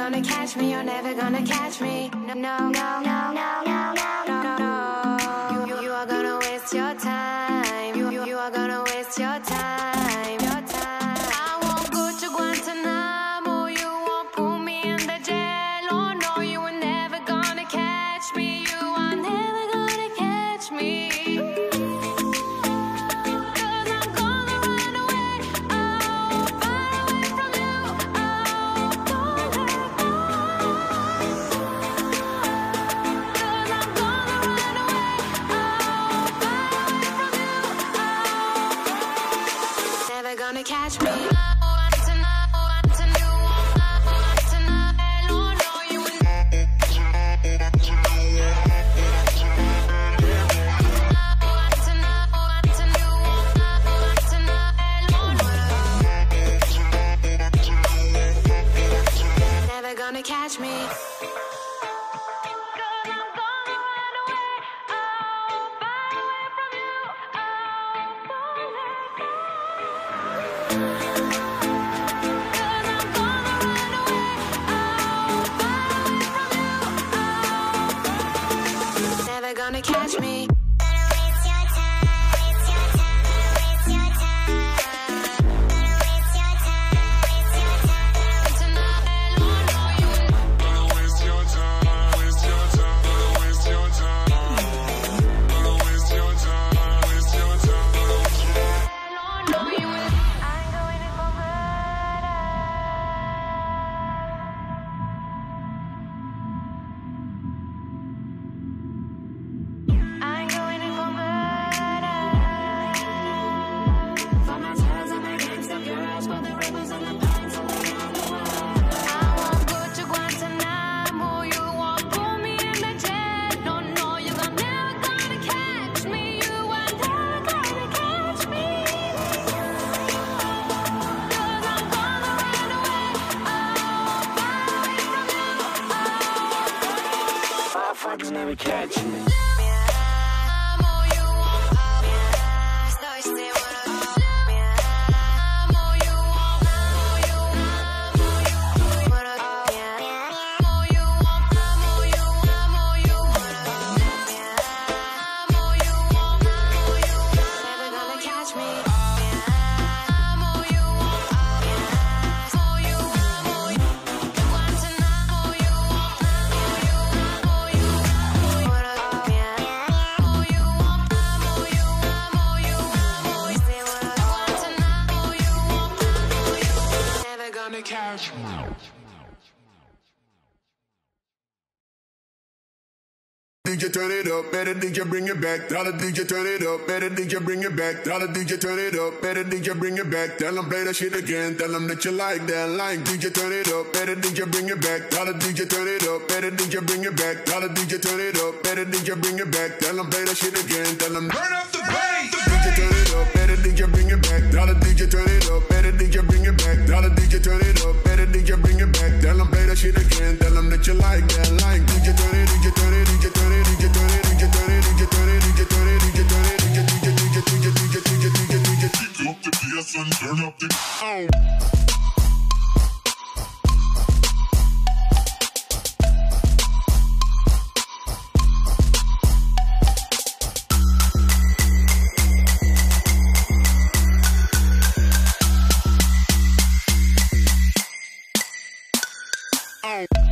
gonna catch me, you're never gonna catch me. No, no, no, no, no, no, no, no. You, you, you are gonna waste your time. Peace. DJ turn it up, better DJ bring it back. Tell the DJ turn it up, better DJ bring it back. Tell the DJ turn it up, better DJ bring it back. Tell them play that shit again. Tell them that you like that line. DJ turn it up, better DJ bring it back. Tell the DJ turn it up, better DJ bring it back. Tell the DJ turn it up, better DJ bring it back. Tell them play that shit again. Tell them Turn up the bass. DJ turn it up, DJ bring it back. Tell the DJ turn it up, better DJ bring it back. Tell the DJ turn it up, better DJ bring it back. Tell them play that shit again. Tell them that you like that line. DJ turn it, DJ turn it, DJ turn it, DJ turn it, DJ turn it, DJ turn it, DJ turn it, DJ turn it, DJ DJ DJ DJ DJ DJ DJ DJ Kick up the bass and turn up the. DJ Oh.